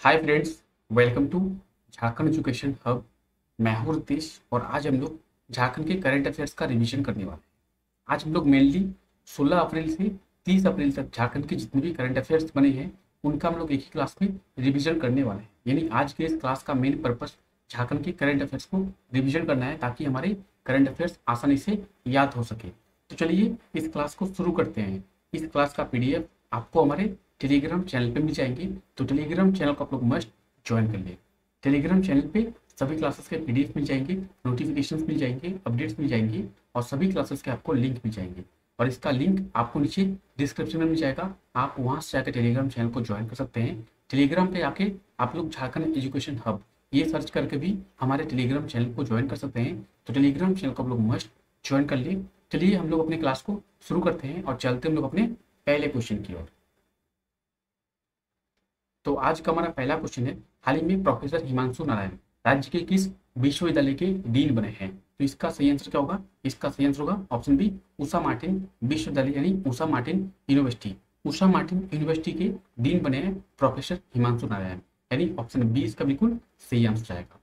Hi friends welcome to Jharkhand education hub मैं हूँ रितेश और आज हम लोग झारखंड के करंट अफेयर्स का रिवीजन करने वाले हैं। आज हम लोग मेनली 16 अप्रैल से 30 अप्रैल तक झारखंड के जितने भी करंट अफेयर्स बने हैं, उनका हम लोग एक ही क्लास में रिवीजन करने वाले हैं। यानी आज के इस क्लास का मेन पर्पज झारखंड के करंट अफेयर्स को रिविजन करना है, ताकि हमारे करंट अफेयर्स आसानी से याद हो सके। तो चलिए इस क्लास को शुरू करते हैं। इस क्लास का पीडीएफ आपको हमारे टेलीग्राम चैनल पे मिल जाएँगे। तो टेलीग्राम चैनल को आप लोग मस्ट ज्वाइन कर लें। टेलीग्राम चैनल पे सभी क्लासेस के पीडीएफ मिल जाएँगे नोटिफिकेशन मिल जाएँगे अपडेट्स मिल जाएँगे और सभी क्लासेस के आपको लिंक मिल जाएँगे। और इसका लिंक आपको नीचे डिस्क्रिप्शन में मिल जाएगा। आप वहाँ से जाकर टेलीग्राम चैनल को ज्वाइन कर सकते हैं। टेलीग्राम पे आके आप लोग झारखंड एजुकेशन हब ये सर्च करके भी हमारे टेलीग्राम चैनल को ज्वाइन कर सकते हैं। तो टेलीग्राम चैनल को आप लोग मस्ट ज्वाइन कर ले। चलिए हम लोग अपने क्लास को शुरू करते हैं और चलते हम लोग अपने पहले क्वेश्चन की ओर। तो आज का हमारा पहला क्वेश्चन है, हाल ही में प्रोफेसर हिमांशु नारायण, राज्य के किस विश्वविद्यालय के डीन बने हैं? तो इसका सही आंसर क्या होगा? इसका सही आंसर होगा ऑप्शन बी उषा मार्टिन विश्वविद्यालय, यानी Usha Martin university Usha Martin university के डीन बने हैं प्रोफेसर हिमांशु नारायण, यानी ऑप्शन बी इसका बिल्कुल सही आंसर जाएगा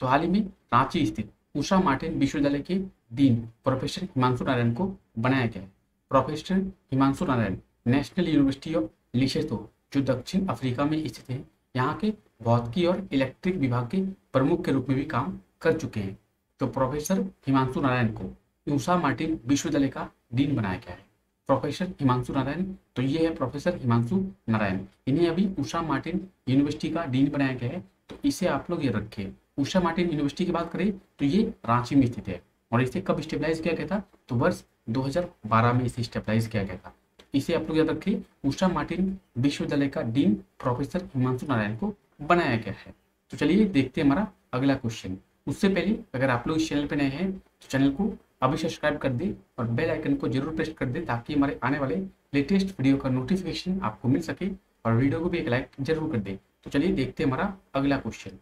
तो हाल ही में रांची स्थित उषा मार्टिन विश्वविद्यालय के डीन प्रोफेसर हिमांशु नारायण को बनाया गया है। Professor Himanshu Narayan national university of Lesotho जो दक्षिण अफ्रीका में स्थित है, यहाँ के भौतिकी और इलेक्ट्रिक विभाग के प्रमुख के रूप में भी काम कर चुके हैं। तो प्रोफेसर हिमांशु नारायण को उषा मार्टिन विश्वविद्यालय का डीन बनाया गया है। प्रोफेसर हिमांशु नारायण तो ये है प्रोफेसर हिमांशु नारायण। इन्हें अभी उषा मार्टिन यूनिवर्सिटी का डीन बनाया गया है। तो इसे आप लोग ये रखें। उषा मार्टिन यूनिवर्सिटी की बात करें तो ये रांची में स्थित है। और इसे कब स्टेबलाइज किया गया था? तो वर्ष 2012 में इसे स्टेबलाइज किया गया था। इसे आप लोग याद रखिए, उषा मार्टिन विश्वविद्यालय का डीन प्रोफेसर हिमांशु नारायण को बनाया गया है। तो चलिए देखते हैं हमारा अगला क्वेश्चन उससे पहले अगर आप लोग इस चैनल पर नए हैं तो चैनल को अभी सब्सक्राइब कर दे और बेल आइकन को ज़रूर प्रेस कर दे ताकि हमारे आने वाले लेटेस्ट वीडियो का नोटिफिकेशन आपको मिल सके और वीडियो को भी एक लाइक ज़रूर कर दे। तो चलिए देखते हैं हमारा अगला क्वेश्चन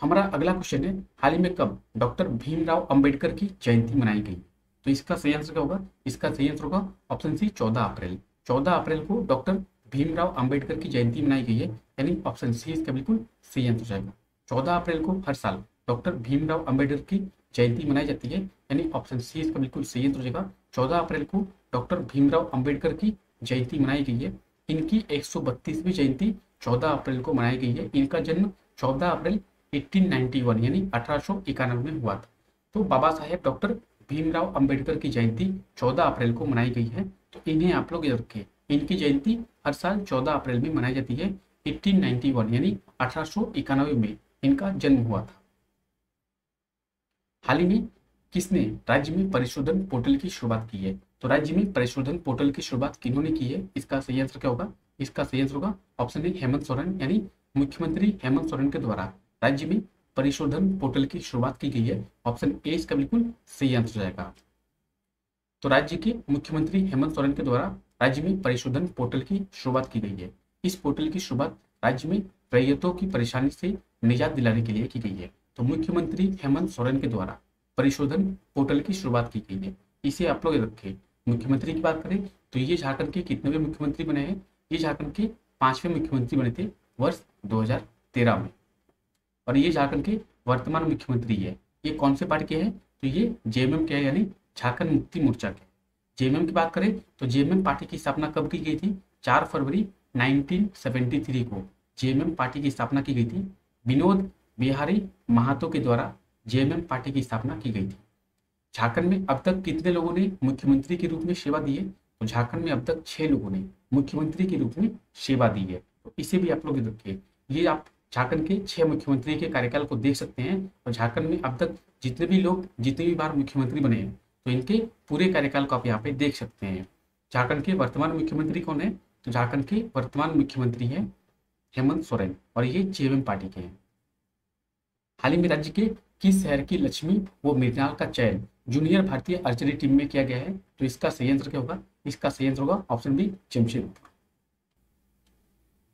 हमारा अगला क्वेश्चन है, हाल ही में कब डॉक्टर भीमराव अंबेडकर की जयंती मनाई गई? तो इसका सही आंसर क्या होगा? इसका सही आंसर होगा ऑप्शन सी चौदह अप्रैल। चौदह अप्रैल को डॉक्टर भीमराव अंबेडकर की जयंती मनाई गई है, यानी ऑप्शन सी इसका बिल्कुल सही आंसर जाएगा। चौदह अप्रैल को हर साल डॉक्टर भीमराव अंबेडकर की जयंती मनाई जाती है, यानी ऑप्शन सी इसका बिल्कुल सही आंसर जाएगा। चौदह अप्रैल को डॉक्टर भीमराव अंबेडकर की जयंती मनाई गई है, इनकी एक जयंती चौदह अप्रैल को मनाई गई है। इनका जन्म चौदह अप्रैल 1891 यानी अठारह में हुआ था। तो बाबा साहेब डॉक्टर भीमराव अंबेडकर की जयंती 14 अप्रैल को मनाई गई है। तो इन्हें आप लोग याद रखें इनकी जयंती हर साल 14 अप्रैल में मनाई जाती है 1891 यानी अठारह में इनका जन्म हुआ था। हाल ही में किसने राज्य में परिशोधन पोर्टल की शुरुआत की है? तो राज्य में परिशोधन पोर्टल की शुरुआत किन्होंने की है? इसका सही आंसर क्या होगा? इसका सही आंसर होगा ऑप्शन ए, हेमंत सोरेन, यानी मुख्यमंत्री हेमंत सोरेन के द्वारा। राज्य में परिशोधन पोर्टल की शुरुआत की गई है। ऑप्शन ए, इसका बिल्कुल सही आंसर जाएगा। तो राज्य के मुख्यमंत्री हेमंत सोरेन के द्वारा राज्य में परिशोधन पोर्टल की शुरुआत की गई है। इस पोर्टल की शुरुआत राज्य में रैयतों की परेशानी से निजात दिलाने के लिए की गई है। तो मुख्यमंत्री हेमंत सोरेन के द्वारा परिशोधन पोर्टल की शुरुआत की गई है। इसे आप लोग रखें। मुख्यमंत्री की बात करें तो ये झारखंड के कितने मुख्यमंत्री बने हैं? ये झारखंड के पाँचवें मुख्यमंत्री बने थे वर्ष 2013 में। और ये झारखंड के वर्तमान मुख्यमंत्री है। ये कौन से पार्टी के हैं? तो ये जेएमएम के है, यानी झारखंड मुक्ति मोर्चा के। जेएमएम की बात करें तो जेएमएम पार्टी की स्थापना कब की गई थी? चार फरवरी 1973 को। जेएमएम पार्टी की स्थापना की गई थी। विनोद बिहारी महातो के द्वारा जेएमएम पार्टी की स्थापना की गई थी। झारखंड में अब तक कितने लोगों ने मुख्यमंत्री के रूप में सेवा दी है? तो झारखंड में अब तक छह लोगों ने मुख्यमंत्री के रूप में सेवा दी है। तो इसे भी आप लोग रखिए ये आप झारखंड के छह मुख्यमंत्री के कार्यकाल को देख सकते हैं और झारखंड में अब तक जितने भी लोग, जितने भी बार मुख्यमंत्री बने हैं तो इनके पूरे कार्यकाल को आप यहाँ पे देख सकते हैं। झारखंड के वर्तमान मुख्यमंत्री कौन है? तो झारखंड के वर्तमान मुख्यमंत्री है हेमंत सोरेन और ये जेएमएम पार्टी के हैं। हाल ही में राज्य के किस शहर की लक्ष्मी व मृणाल का चयन जूनियर भारतीय आर्चरी टीम में किया गया है? तो इसका संयंत्र क्या होगा? इसका संयंत्र होगा ऑप्शन बी जमशेदपुर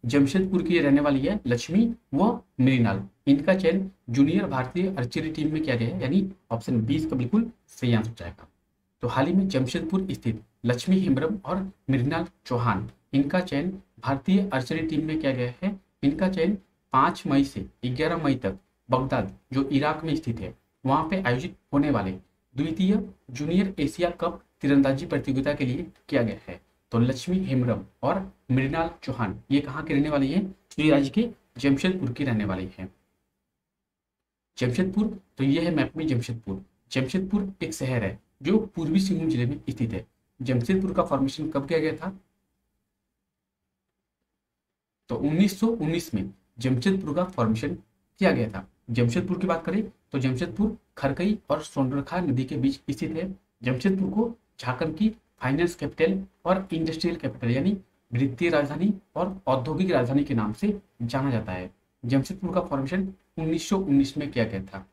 जमशेदपुर की रहने वाली है लक्ष्मी, व मृणाल। इनका चयन जूनियर भारतीय आर्चरी टीम में किया गया है, यानी ऑप्शन बीस का बिल्कुल सही आंसर जाएगा। तो हाल ही में जमशेदपुर स्थित लक्ष्मी हेम्ब्रम और मृणाल चौहान, इनका चयन भारतीय आर्चरी टीम में किया गया है। इनका चयन पाँच मई से ग्यारह मई तक बगदाद, जो इराक में स्थित है, वहाँ पे आयोजित होने वाले द्वितीय जूनियर एशिया कप तीरंदाजी प्रतियोगिता के लिए किया गया है। तो लक्ष्मी हेमरम और मृणाल चौहान। ये कहाँ के रहने वाली है? ये राज्य के जमशेदपुर की रहने वाली है। जमशेदपुर तो यह है मैप में जमशेदपुर। जमशेदपुर एक शहर है, जो पूर्वी सिंहभूम ज़िले में स्थित है। जमशेदपुर का फॉर्मेशन कब किया गया था? तो 1919 में जमशेदपुर का फॉर्मेशन किया गया था। जमशेदपुर की बात करें तो जमशेदपुर खरकई और सोनरखा नदी के बीच स्थित है। जमशेदपुर को झारखंड की फाइनेंस कैपिटल और इंडस्ट्रियल कैपिटल, यानी वित्तीय राजधानी और औद्योगिक राजधानी के नाम से जाना जाता है। जमशेदपुर का फॉर्मेशन 1919 में किया गया था।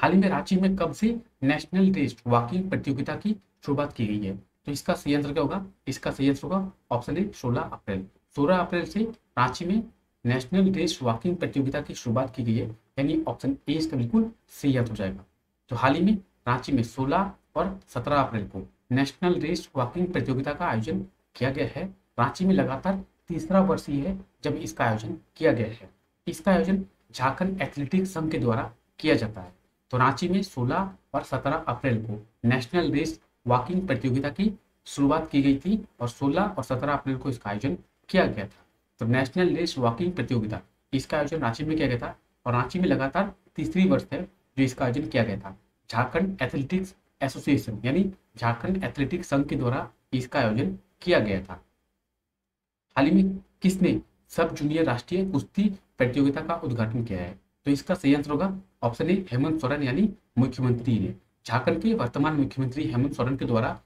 हाल ही में रांची में कब से नेशनल रेस्ट वॉकिंग प्रतियोगिता की शुरुआत की गई है? तो इसका सही आंसर क्या होगा? इसका सही आंसर होगा ऑप्शन ए सोलह अप्रैल। सोलह अप्रैल से रांची में नेशनल रेस वॉकिंग प्रतियोगिता की शुरुआत की गई है, यानी ऑप्शन ए इसका बिल्कुल सही आंसर हो जाएगा। तो हाल ही में रांची में 16 और 17 अप्रैल को नेशनल रेस वॉकिंग प्रतियोगिता का आयोजन किया गया है। रांची में लगातार तीसरा वर्ष ही है जब इसका आयोजन किया गया है। इसका आयोजन झारखंड एथलेटिक्स संघ के द्वारा किया जाता है। तो रांची में 16 और 17 अप्रैल को नेशनल रेस वॉकिंग प्रतियोगिता की शुरुआत की गई थी और 16 और 17 अप्रैल को इसका आयोजन किया गया था। तो नेशनल रेस वॉकिंग प्रतियोगिता, इसका आयोजन रांची में किया गया था और रांची में लगातार तीसरी वर्ष है जो इसका आयोजन किया गया था। झारखंड एथलेटिक्स एसोसिएशन, यानी झारखंड एथलेटिक संघ के द्वारा इसका आयोजन किया गया था। हाल ही में किसने सब जूनियर राष्ट्रीय कुश्ती प्रतियोगिता का उद्घाटन किया है? तो इसका सही आंसर होगा ऑप्शन ए, हेमंत सोरेन, यानी मुख्यमंत्री ने। झारखंड के वर्तमान मुख्यमंत्री हेमंत सोरेन के द्वारा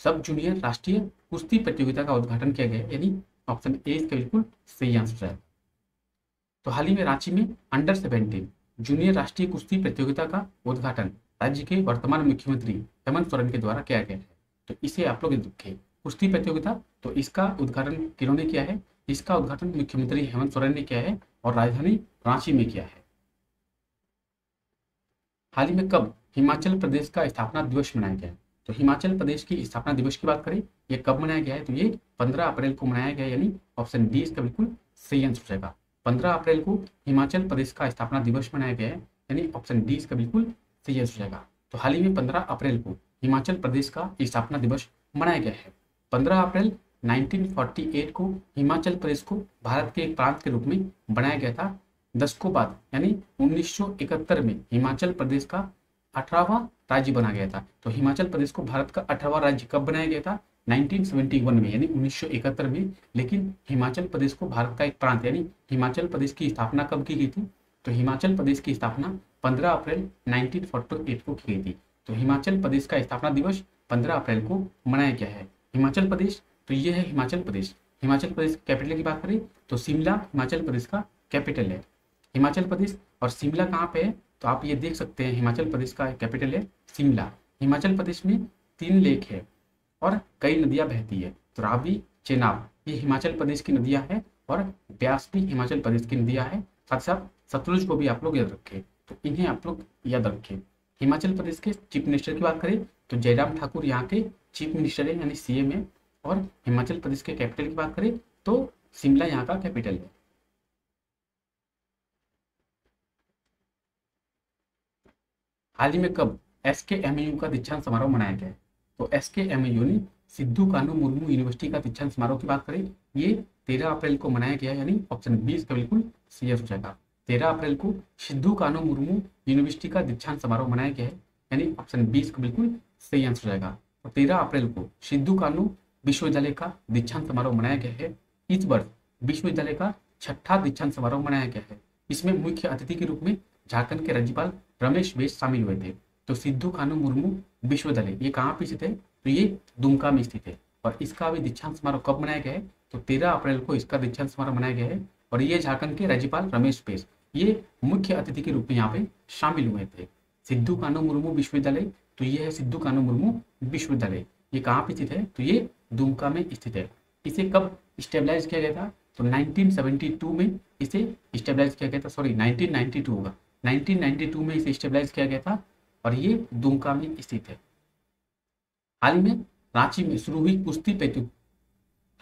सब जूनियर राष्ट्रीय कुश्ती प्रतियोगिता का उद्घाटन किया गया, यानी ऑप्शन ए, इसका बिल्कुल सही आंसर है। तो हाल ही में रांची में अंडर सेवेंटीन जूनियर राष्ट्रीय कुश्ती प्रतियोगिता का उद्घाटन राज्य के वर्तमान मुख्यमंत्री हेमंत सोरेन के द्वारा किया गया है। तो इसे आप लोग देखें कुश्ती प्रतियोगिता तो इसका उद्घाटन किन्होंने किया है? इसका उद्घाटन मुख्यमंत्री हेमंत सोरेन ने किया है और राजधानी रांची में किया है। हाल ही में कब हिमाचल प्रदेश का स्थापना दिवस मनाया गया? तो हिमाचल प्रदेश की स्थापना दिवस की बात करें, ये कब मनाया गया है? तो ये 15 अप्रैल को मनाया गया, यानी ऑप्शन डी इसका बिल्कुल सही आंसर जाएगा 15 अप्रैल को हिमाचल प्रदेश का स्थापना दिवस मनाया गया है, यानी ऑप्शन डी इसका बिल्कुल सही आंसर हो जाएगा तो हाल ही में 15 अप्रैल को हिमाचल प्रदेश का स्थापना दिवस मनाया गया है। 15 अप्रैल 1948 को हिमाचल प्रदेश को भारत के एक प्रांत के रूप में बनाया गया था। दशकों बाद, यानी 1971 में हिमाचल प्रदेश का अठारहवा राज्य बना गया था। तो हिमाचल प्रदेश को भारत का अठारहवा राज्य कब बनाया गया था? 1971 में, यानी 1971 में। लेकिन हिमाचल प्रदेश को भारत का एक प्रांत, यानी हिमाचल प्रदेश की स्थापना कब की गई थी? तो हिमाचल प्रदेश की स्थापना 15 अप्रैल 1948 को की थी। तो हिमाचल प्रदेश का स्थापना दिवस 15 अप्रैल को मनाया गया है। हिमाचल प्रदेश तो ये है हिमाचल प्रदेश। हिमाचल प्रदेश कैपिटल की बात करें तो शिमला हिमाचल प्रदेश का कैपिटल है। हिमाचल प्रदेश और शिमला कहाँ पे है? तो आप ये देख सकते हैं, हिमाचल प्रदेश का कैपिटल है शिमला। हिमाचल प्रदेश में तीन लेक है और कई नदियाँ बहती है। तो रावी चेनाब ये हिमाचल प्रदेश की नदियाँ है और ब्यास भी हिमाचल प्रदेश की नदियाँ है। साथ साथ सतलुज को भी आप लोग याद रखें। तो इन्हें आप लोग याद रखें। हिमाचल प्रदेश के चीफ मिनिस्टर की बात करें तो जयराम ठाकुर यहाँ के चीफ मिनिस्टर है, यानी सीएम है, और हिमाचल प्रदेश के कैपिटल की बात करें तो शिमला यहाँ का कैपिटल है। हाल ही में कब एस के एम यू का दीक्षांत समारोह मनाया गया? तो एस के एम यू ने सिद्धू कानू मुर्मू यूनिवर्सिटी का दीक्षांत समारोह की बात करें। ये तेरह अप्रैल को मनाया गया, यानी ऑप्शन बीस का बिल्कुल सी हो जाएगा। तेरह अप्रैल को सिद्धू कानू मुर्मू यूनिवर्सिटी का दीक्षांत समारोह मनाया गया है। यानी ऑप्शन बीस का बिल्कुल सही आंसर जाएगा। और तेरह अप्रैल को सिद्धू कानू विश्वविद्यालय का दीक्षांत समारोह मनाया गया है। इस वर्ष विश्वविद्यालय का छठा दीक्षांत समारोह मनाया गया है। इसमें मुख्य अतिथि के रूप में झारखंड के राज्यपाल रमेश बेस शामिल हुए थे। तो सिद्धू कानू मुर्मू विश्वविद्यालय, ये कहाँ पे स्थित है? तो ये दुमका में स्थित है। और इसका अभी दीक्षांत समारोह कब मनाया गया है? तो तेरह अप्रैल को इसका दीक्षांत समारोह मनाया गया है। और ये झारखंड के राज्यपाल रमेश बेस। ये मुख्य अतिथि के रूप में यहाँ पे शामिल हुए थे। सिद्धू कानू मुर्मू विश्वविद्यालय तो ये है सिद्धू कानू मुर्मू विश्वविद्यालय। ये कहाँ पे स्थित है? तो ये दुमका में स्थित है। इसे कब स्टेबलाइज किया गया था? तो 1972 में इसे स्टेबलाइज किया गया था। सॉरी 1992 होगा। 1992 में इसे स्टेबलाइज किया गया था और ये दुमका में स्थित है। हाल ही में रांची में शुरू हुई कुश्ती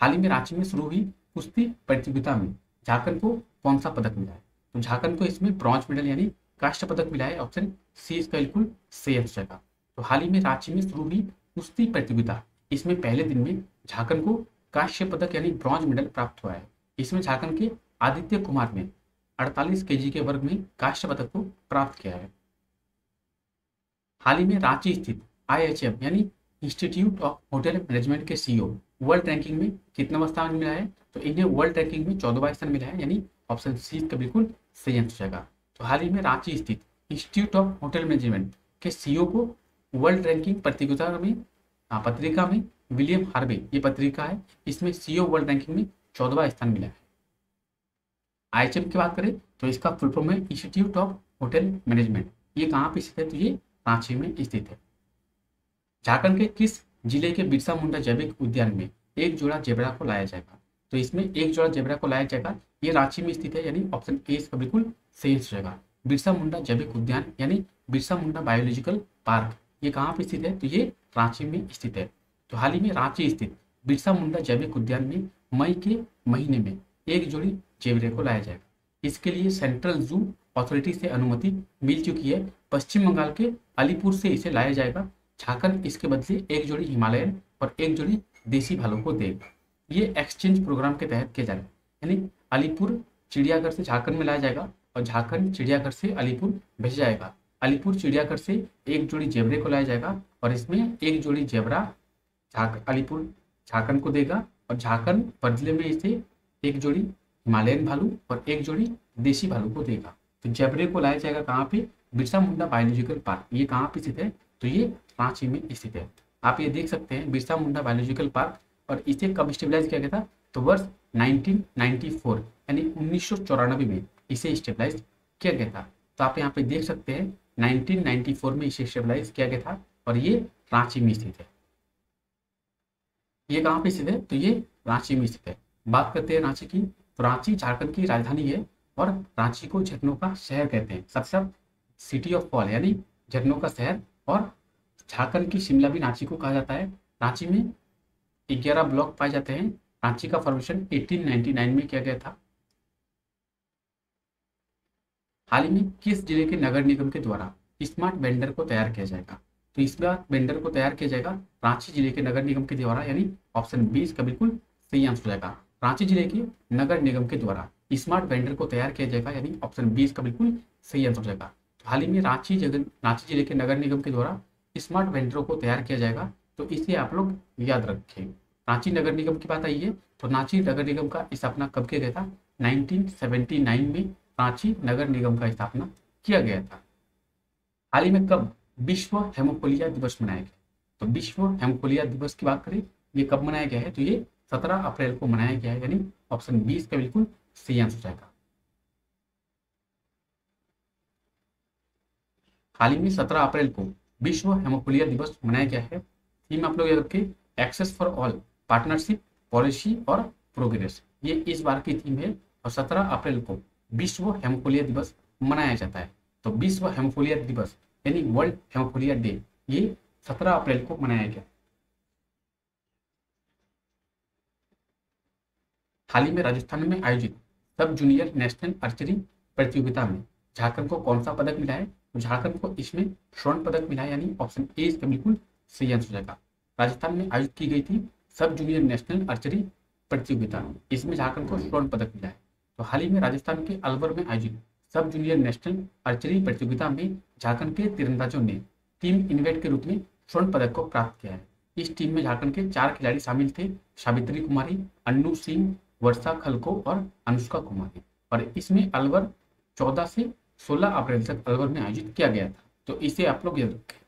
हाल ही में रांची में शुरू हुई कुश्ती प्रतियोगिता में। झारखंड को कौन सा पदक मिला है? झारखंड को इसमें ब्रॉन्ज मेडल यानी काष्ट पदक मिला है ऑप्शन सी इसका बिल्कुल सही आंसर जाएगा तो हाल ही में रांची में शुरू हुई कुश्ती प्रतियोगिता। इसमें पहले दिन में झारखंड को कांस्य पदक यानी ब्रॉन्ज मेडल प्राप्त हुआ है। इसमें झारखंड के आदित्य कुमार ने 48 केजी के वर्ग में कांस्य पदक को प्राप्त किया है। हाल ही में रांची स्थित आईएचएम यानी इंस्टीट्यूट ऑफ़ होटल मैनेजमेंट के सीईओ वर्ल्ड रैंकिंग में कितना स्थान मिला है? तो इन्हें वर्ल्ड रैंकिंग में चौदहवा स्थान मिला है, यानी ऑप्शन सी का बिल्कुल सही आंसर जाएगा। तो हाल ही में रांची स्थित इंस्टीट्यूट ऑफ़ होटल मैनेजमेंट के सीईओ को वर्ल्ड रैंकिंग प्रतियोगिता में पत्रिका में विलियम हार्वे ये पत्रिका है, इसमें सीओ वर्ल्ड रैंकिंग में चौदहवा स्थान मिला है। आईएचएम की बात करें तो इसका फुल फॉर्म है इंस्टीट्यूट ऑफ़ होटल मैनेजमेंट ये कहाँ पे स्थित है? तो ये रांची में स्थित है। झारखंड के किस ज़िले के बिरसा मुंडा जैविक उद्यान में एक जोड़ा जेबरा को लाया जाएगा? तो इसमें एक जोड़ा जेबरा को लाया जाएगा। ये रांची में स्थित है, यानी ऑप्शन ए इसका बिल्कुल सही जाएगा बिरसा मुंडा जैविक उद्यान, यानी बिरसा मुंडा बायोलॉजिकल पार्क ये कहाँ पे स्थित है? तो ये रांची में स्थित है। तो हाल ही में रांची स्थित बिरसा मुंडा जैविक उद्यान में मई के महीने में एक जोड़ी जेबरे को लाया जाएगा। इसके लिए सेंट्रल जू अथॉरिटी से अनुमति मिल चुकी है। पश्चिम बंगाल के अलीपुर से इसे लाया जाएगा। झारखंड इसके बदले एक जोड़ी हिमालयन और एक जोड़ी देसी भालू को देगा। ये एक्सचेंज प्रोग्राम के तहत किया जाएगा यानी अलीपुर चिड़ियाघर से झारखंड में लाया जाएगा और झारखंड चिड़ियाघर से अलीपुर भेजा जाएगा। अलीपुर चिड़ियाघर से एक जोड़ी जेबरे को लाया जाएगा और इसमें एक जोड़ी जेबरा अलीपुर झारखंड को देगा और झारखंड बदले में इसे एक जोड़ी हिमालयन भालू और एक जोड़ी देशी भालू को देगा। तो जेबरे को लाया जाएगा कहाँ पे? Birsa Munda biological park. ये कहाँ पे स्थित है? तो ये रांची में स्थित है। आप ये देख सकते हैं बिरसा मुंडा बायोलॉजिकल पार्क। और इसे कब स्टेबलाइज किया गया था? तो वर्ष 1994 यानी उन्नीस में इसे स्टेबलाइज किया गया था। तो आप यहाँ पे देख सकते हैं 1994 में इसे स्टेबलाइज किया गया था और ये रांची में स्थित है। ये कहाँ पे स्थित है? तो ये रांची में स्थित है। बात करते हैं रांची की। तो रांची झारखंड की राजधानी है और रांची को झरनों का शहर कहते हैं। सबसे सिटी ऑफ़ फॉल यानी झरनों का शहर। और झारखंड की शिमला भी रांची को कहा जाता है। रांची में ग्यारह ब्लॉक पाए जाते हैं। रांची का फॉर्मेशन 1899 में किया गया था। हाल ही में किस ज़िले के नगर निगम के द्वारा स्मार्ट वेंडर को तैयार किया जाएगा? तो स्मार्ट वेंडर को तैयार किया जाएगा रांची ज़िले के नगर निगम के द्वारा, यानी ऑप्शन बीस का बिल्कुल सही आंसर हो जाएगा। रांची ज़िले के नगर निगम के द्वारा स्मार्ट वेंडर को तैयार किया जाएगा, यानी ऑप्शन बीस का बिल्कुल सही आंसर हो जाएगा। तो हाल ही में रांची जगह रांची ज़िले के नगर निगम के द्वारा स्मार्ट वेंडरों को तैयार किया जाएगा। तो इसे आप लोग याद रखें। रांची नगर निगम की बात आई है तो रांची नगर निगम का स्थापना कब किया गया था? 1979 में रांची नगर निगम का स्थापना किया गया था। हाल ही में कब विश्व हेमोफोलिया दिवस मनाया गया? तो विश्व हेमोफोलिया दिवस की बात करें, ये कब मनाया गया है? तो ये 17 अप्रैल को मनाया गया है, यानी ऑप्शन बीस का बिल्कुल सही आंसर जाएगा हाल ही में 17 अप्रैल को विश्व हेमोफोलिया दिवस मनाया गया है थीम आप लोग याद रखें access for all partnership policy और प्रोग्रेस ये इस बार की थीम है और 17 अप्रैल को विश्व हेमोफोलिया दिवस मनाया जाता है। तो विश्व हेमोफोलिया दिवस, यानी वर्ल्ड हेमोफोलिया डे ये 17 अप्रैल को मनाया गया। हाल ही में राजस्थान में आयोजित सब जूनियर नेशनल आर्चरी प्रतियोगिता में झारखंड को कौन सा पदक मिला है? तो झारखंड को इसमें स्वर्ण पदक मिला है, यानी ऑप्शन ए इसका बिल्कुल सही आंसर जाएगा राजस्थान में आयोजित की गई थी सब जूनियर नेशनल आर्चरी प्रतियोगिता। इसमें झारखंड को स्वर्ण पदक मिला है। तो हाल ही में राजस्थान के अलवर में आयोजित सब जूनियर नेशनल आर्चरी प्रतियोगिता में झारखंड के तीरंदाजों ने टीम इन्वेट के रूप में स्वर्ण पदक को प्राप्त किया है। इस टीम में झारखंड के चार खिलाड़ी शामिल थे, सावित्री कुमारी, अन्नू सिंह, वर्षा खलको और अनुष्का कुमारी। और इसमें अलवर 14 से 16 अप्रैल तक अलवर में आयोजित किया गया था। तो इसे आप लोग याद रखें।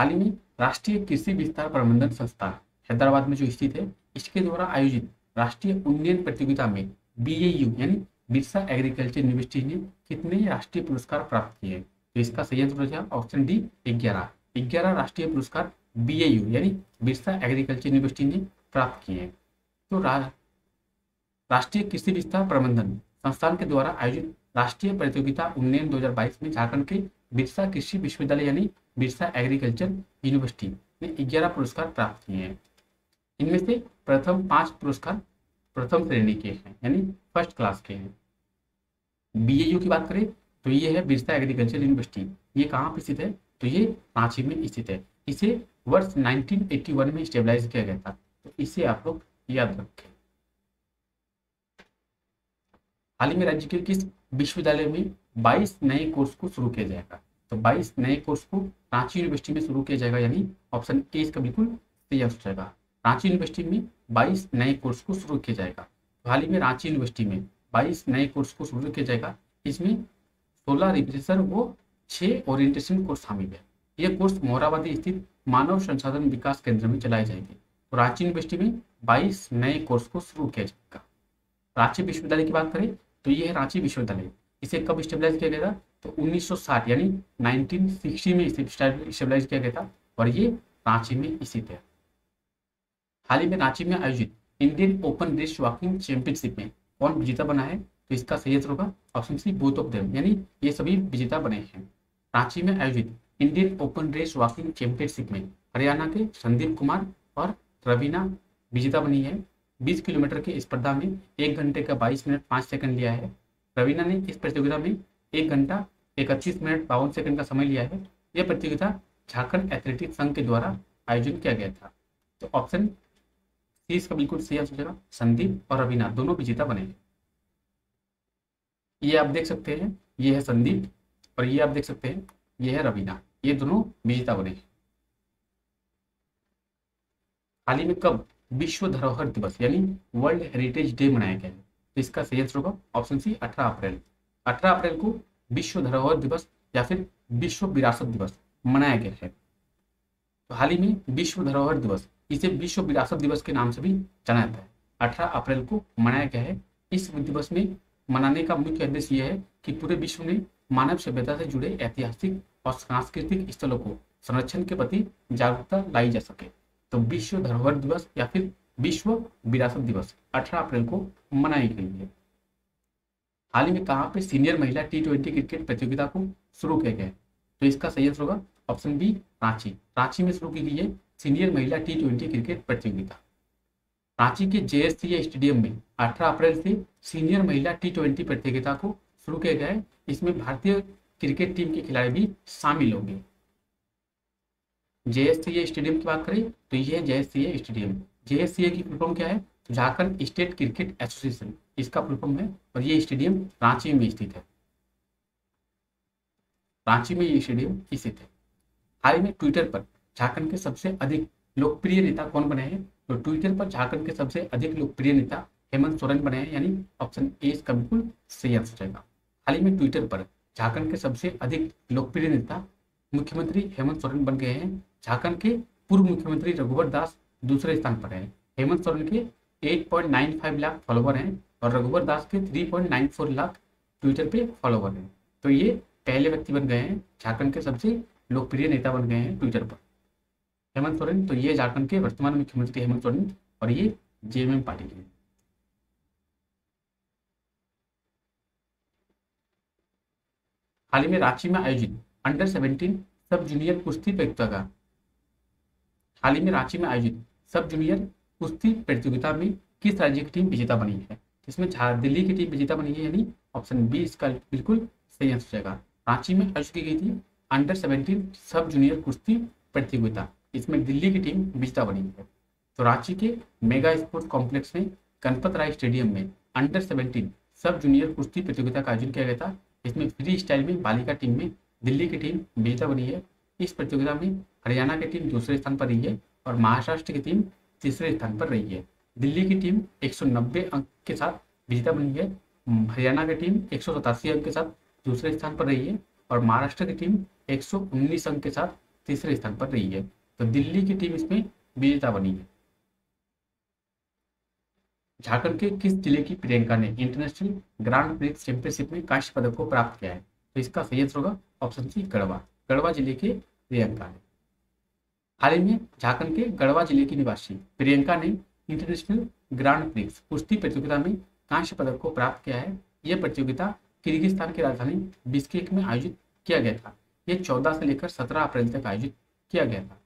हाल ही में राष्ट्रीय कृषि विस्तार प्रबंधन संस्थान हैदराबाद में जो स्थित है, इसके द्वारा आयोजित राष्ट्रीय उन्नयन प्रतियोगिता में बी यानी बिरसा एग्रीकल्चर यूनिवर्सिटी ने कितने राष्ट्रीय पुरस्कार प्राप्त किए तो इसका सही आंसर ऑप्शन डी, ग्यारह। ग्यारह राष्ट्रीय पुरस्कार बी यानी बिरसा एग्रीकल्चर यूनिवर्सिटी ने प्राप्त किए तो राष्ट्रीय कृषि विस्तार प्रबंधन संस्थान के द्वारा आयोजित राष्ट्रीय प्रतियोगिता उन्नयन 2022 में झारखंड के बिरसा कृषि विश्वविद्यालय, यानी बिरसा एग्रीकल्चर यूनिवर्सिटी ने ग्यारह पुरस्कार प्राप्त किए हैं। इनमें से प्रथम पाँच पुरस्कार प्रथम श्रेणी के हैं, यानी फ़र्स्ट क्लास के हैं। बी की बात करें तो ये है बिरसा एग्रीकल्चर यूनिवर्सिटी। ये कहाँ पे स्थित है? तो ये रांची में स्थित है। इसे वर्ष 1981 में स्टेबलाइज किया गया था। तो इसे आप लोग याद रखें। हाल ही में राज्य के किस विश्वविद्यालय में 22 नए कोर्स को शुरू किया जाएगा? तो 22 नए कोर्स को रांची यूनिवर्सिटी में शुरू किया जाएगा, यानी ऑप्शन ए इसका बिल्कुल सही हो जाएगा। रांची यूनिवर्सिटी में 22 नए कोर्स को शुरू किया जाएगा। हाल ही में रांची यूनिवर्सिटी में 22 नए कोर्स को शुरू किया जाएगा। इसमें सोलह रिफ्रेशर वो छह ओरिएंटेशन कोर्स शामिल है। ये कोर्स मोराबादी स्थित मानव संसाधन विकास केंद्र में चलाए जाएँगे। तो रांची यूनिवर्सिटी में 22 नए कोर्स को शुरू किया जाएगा। रांची विश्वविद्यालय की बात करें तो ये है रांची विश्वविद्यालय। इसे कब स्टेबलाइज किया गया तो 1960 यानी 1960 में इसे स्टेबलाइज किया गया था और ये रांची में स्थित है। हाल ही में रांची में आयोजित Indian open race walking championship में कौन विजेता बना है तो इसका सही आंसर होगा option C both of them, यानी ये सभी विजेता बने हैं। रांची में आयोजित Indian open race walking championship में हरियाणा के संदीप कुमार और रवीना विजेता बनी है। 20 किलोमीटर की स्पर्धा में एक घंटे का 22 मिनट पाँच सेकंड लिया है। रवीना ने इस प्रतियोगिता में एक घंटा इकतीस मिनट बावन सेकंड का समय लिया है। यह प्रतियोगिता झारखंड एथलेटिक्स संघ के द्वारा आयोजन किया गया था। तो ऑप्शन सी इसका बिल्कुल सही आंसर होगा संदीप और रवीना दोनों विजेता बने ये आप देख सकते हैं, ये है संदीप और ये आप देख सकते हैं, ये है रवीना। ये दोनों विजेता बने हाल ही में कब विश्व धरोहर दिवस, यानी वर्ल्ड हेरिटेज डे मनाया गया है? तो इसका सही आंसर होगा ऑप्शन सी 18 अप्रैल। 18 अप्रैल को विश्व धरोहर दिवस या फिर विश्व विरासत दिवस मनाया गया है। तो हाल ही में विश्व धरोहर दिवस, इसे विश्व विरासत दिवस के नाम से भी जाना जाता है। अठारह अप्रैल को मनाया गया है। इस दिवस में मनाने का मुख्य उद्देश्य यह है कि पूरे विश्व में मानव सभ्यता से जुड़े ऐतिहासिक और सांस्कृतिक स्थलों को संरक्षण के प्रति जागरूकता लाई जा सके। तो विश्व धरोहर दिवस या फिर विश्व विरासत दिवस 18 अप्रैल को मनाई गई है। हाल ही में कहाँ पे सीनियर महिला टी ट्वेंटी क्रिकेट प्रतियोगिता को शुरू किया गया तो इसका सही आंसर होगा ऑप्शन बी रांची। रांची में शुरू की गई है सीनियर महिला टी ट्वेंटी क्रिकेट प्रतियोगिता। रांची के जे स्टेडियम में 18 अप्रैल से सीनियर महिला टी ट्वेंटी प्रतियोगिता को शुरू किया गया है। इसमें भारतीय क्रिकेट टीम के खिलाड़ी भी शामिल होंगे। जे स्टेडियम की बात करें तो ये है जे स्टेडियम जे की फुल फॉर्म क्या है? झारखंड स्टेट क्रिकेट एसोसिएशन, इसका फुल है और ये स्टेडियम रांची में स्थित है। रांची में ये स्टेडियम स्थित है। हाल में ट्विटर पर झारखंड के सबसे अधिक लोकप्रिय नेता कौन बने हैं? तो ट्विटर पर झारखंड के सबसे अधिक लोकप्रिय नेता हेमंत सोरेन बने हैं, यानी ऑप्शन ए इसका बिल्कुल सही आंसर रहेगा। हाल ही में ट्विटर पर झारखंड के सबसे अधिक लोकप्रिय नेता मुख्यमंत्री हेमंत सोरेन बन गए हैं। झारखंड के पूर्व मुख्यमंत्री रघुवर दास दूसरे स्थान पर है। हेमंत सोरेन के 8.95 लाख फॉलोवर हैं और रघुवर दास के 3.94 लाख ट्विटर पे फॉलोवर हैं। तो ये पहले व्यक्ति बन गए हैं, झारखंड के सबसे लोकप्रिय नेता बन गए हैं ट्विटर पर। हेमंत सोरेन तो ये झारखंड के वर्तमान मुख्यमंत्री हेमंत सोरेन और ये जेएमएम पार्टी के हाल ही में रांची में आयोजित अंडर 17 सब जूनियर कुश्ती प्रतियोगिता का। हाल ही में रांची में आयोजित सब जूनियर कुश्ती प्रतियोगिता में किस राज्य की टीम विजेता बनी है? इसमें दिल्ली की टीम विजेता बनी है यानी ऑप्शन बी इसका बिल्कुल सही आंसर जाएगा। रांची में आयोजित की गई थी अंडर सेवेंटीन सब जूनियर कुश्ती प्रतियोगिता इसमें दिल्ली की टीम विजेता बनी है। तो रांची के मेगा स्पोर्ट्स कॉम्प्लेक्स में गणपत राय स्टेडियम में अंडर सेवेंटीन सब जूनियर कुश्ती प्रतियोगिता का आयोजन किया गया था इसमें फ्री स्टाइल में बालिका टीम में दिल्ली की टीम विजेता बनी है। इस प्रतियोगिता में हरियाणा की टीम दूसरे स्थान पर रही है और महाराष्ट्र की टीम तीसरे स्थान पर रही है। दिल्ली की टीम 190 अंक के साथ विजेता बनी है। हरियाणा की टीम एक अंक के साथ दूसरे स्थान पर रही है और महाराष्ट्र की टीम 119 अंक के साथ तीसरे स्थान पर रही है। तो दिल्ली की टीम इसमें विजेता बनी है। झारखंड के किस ज़िले की प्रियंका ने इंटरनेशनल ग्रांड प्रिक्स चैंपियनशिप में कांस्य पदक को प्राप्त किया है? तो इसका सही आंसर होगा ऑप्शन सी, गढ़वा। गढ़वा ज़िले के प्रियंका ने। हाल ही में झारखंड के गढ़वा ज़िले की निवासी प्रियंका ने इंटरनेशनल ग्रांड प्रिक्स कुश्ती प्रतियोगिता में कांस्य पदक को प्राप्त किया है। यह प्रतियोगिता किर्गिस्तान की राजधानी बिस्केक में आयोजित किया गया था। यह चौदह से लेकर सत्रह अप्रैल तक आयोजित किया गया था।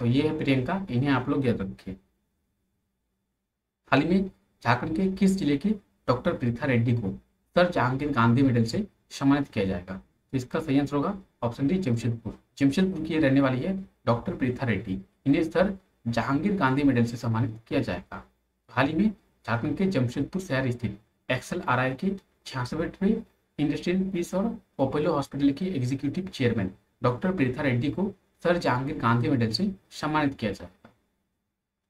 तो ये है प्रियंका, इन्हें आप लोग याद रखिए। हाल ही में झारखंड के किस ज़िले के डॉक्टर प्रीथा रेड्डी को सर जहांगीर गांधी मेडल से सम्मानित किया जाएगा? इसका सही आंसर होगा ऑप्शन डी जमशेदपुर। जमशेदपुर की रहने वाली है डॉक्टर प्रीथा रेड्डी। इन्हें सर जहांगीर गांधी मेडल से सम्मानित किया जाएगा। हाल ही में झारखंड के जमशेदपुर शहर स्थित एक्सल आर आई के छियासठवें इंडस्ट्रियल पीस और पोपोलो हॉस्पिटल की executive chairman doctor Preetha Reddy को सर जहांगीर गांधी मेडल से सम्मानित किया जाएगा।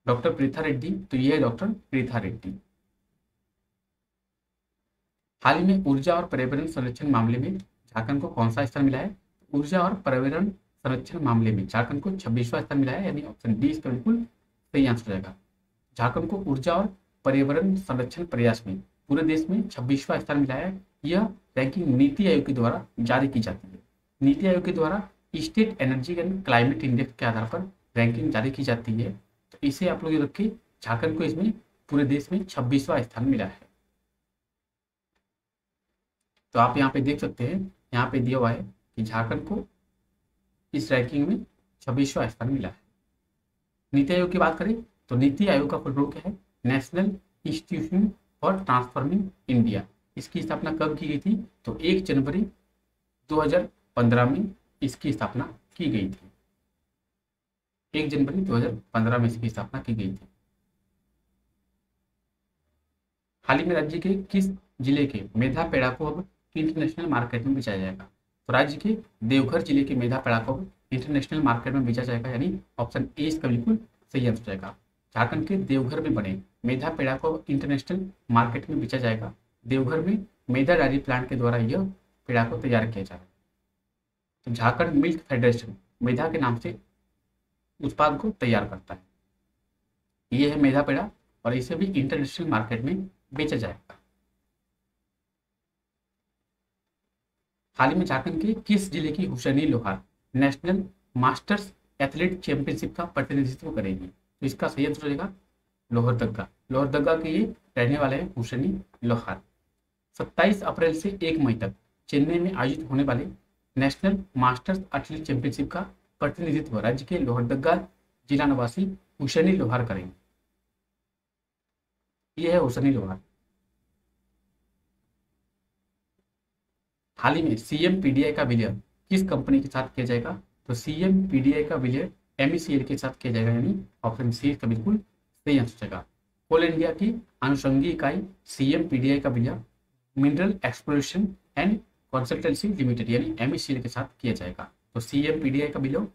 डॉक्टर प्रीथा रेड्डी तो ये है डॉक्टर प्रीथा रेड्डी। हाल ही में ऊर्जा और पर्यावरण संरक्षण मामले में झारखंड को कौन सा स्थान मिला है? ऊर्जा और पर्यावरण संरक्षण मामले में झारखंड को छब्बीसवा स्थान मिला है, यानी ऑप्शन डी इसका बिल्कुल सही आंसर रहेगा। झारखंड को ऊर्जा और पर्यावरण संरक्षण प्रयास में पूरे देश में छब्बीसवा स्थान मिला है। यह रैंकिंग नीति आयोग के द्वारा जारी की जाती है। नीति आयोग के द्वारा state energy and climate index के आधार पर रैंकिंग जारी की जाती है। तो इसे आप लोग रखिए, झारखंड को इसमें पूरे देश में छब्बीसवा स्थान मिला है। तो आप यहाँ पे देख सकते हैं, यहाँ पे दिया हुआ है कि झारखंड को इस रैंकिंग में छब्बीसवा स्थान मिला है। नीति आयोग की बात करें तो नीति आयोग का फुल क्या है? National institution for transforming India इसकी स्थापना कब की गई थी? तो एक जनवरी 2015 में इसकी स्थापना की गई थी। एक जनवरी 2015 में इसकी स्थापना की गई थी। हाल ही में राज्य के किस ज़िले के मेधा पेड़ा को अब इंटरनेशनल मार्केट में बेचा जाएगा? तो राज्य के देवघर ज़िले के मेधा पेड़ा को इंटरनेशनल मार्केट में बेचा जाएगा, यानी ऑप्शन ए इसका बिल्कुल सही आंसर जाएगा। झारखंड के देवघर में बने मेधा पेड़ा को इंटरनेशनल मार्केट में बेचा जाएगा। देवघर में मेधा डायरी प्लांट के द्वारा यह पेड़ा को तैयार किया जा रहा है। तो झारखंड मिल्क फेडरेशन मेधा के नाम से उत्पाद को तैयार करता है। ये है मेधा पेड़ा और इसे भी इंटरनेशनल मार्केट में बेचा जाएगा। हाल ही में झारखंड के किस ज़िले की Husaini Lohar national masters athlete championship का प्रतिनिधित्व करेगी? तो इसका सही आंसर रहेगा लोहरदग्गा लोहरदग्गा के ये रहने वाले हैं हुसैनी लोहार। 27 अप्रैल से 1 मई तक चेन्नई में आयोजित होने वाले नेशनल मास्टर्स एथलीट चैंपियनशिप का प्रतिनिधित्व राज्य के लोहरदग्गा जिला निवासी हुसैनी लोहार करेंगे। यह है हुसैनी लोहार। हाल ही में सीएम पीडीआई का विलय किस कंपनी के साथ किया जाएगा? तो सीएम पीडीआई का विलय एमईसीएल के साथ किया जाएगा, यानी ऑप्शन सी का बिल्कुल सही आंसर जाएगा। कोल इंडिया की अनुषंगी इकाई सीएम पीडीआई का विलय mineral exploration and consultancy limited, यानी एमईसीएल के साथ किया जाएगा। तो सीएम पीडीआई का विलय